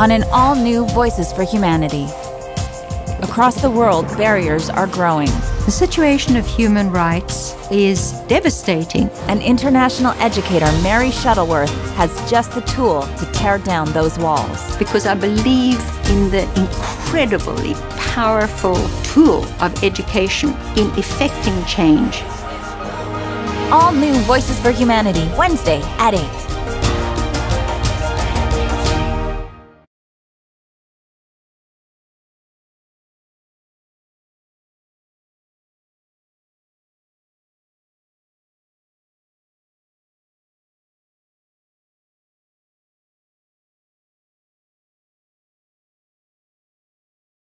on an all new Voices for Humanity. Across the world, barriers are growing. The situation of human rights is devastating. And international educator Mary Shuttleworth has just the tool to tear down those walls. Because I believe in the incredibly powerful tool of education in effecting change. All new Voices for Humanity, Wednesday at 8.